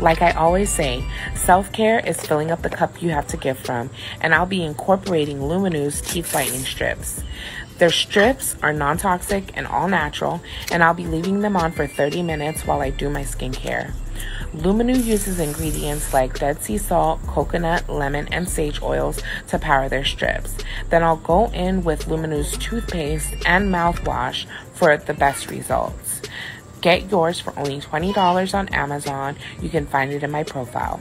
Like I always say, self care is filling up the cup you have to give from, and I'll be incorporating Lumineux's teeth whitening strips. Their strips are non toxic and all natural, and I'll be leaving them on for 30 minutes while I do my skincare. Luminou uses ingredients like Dead Sea salt, coconut, lemon, and sage oils to power their strips. Then I'll go in with Lumineux's toothpaste and mouthwash for the best results. Get yours for only $20 on Amazon. You can find it in my profile.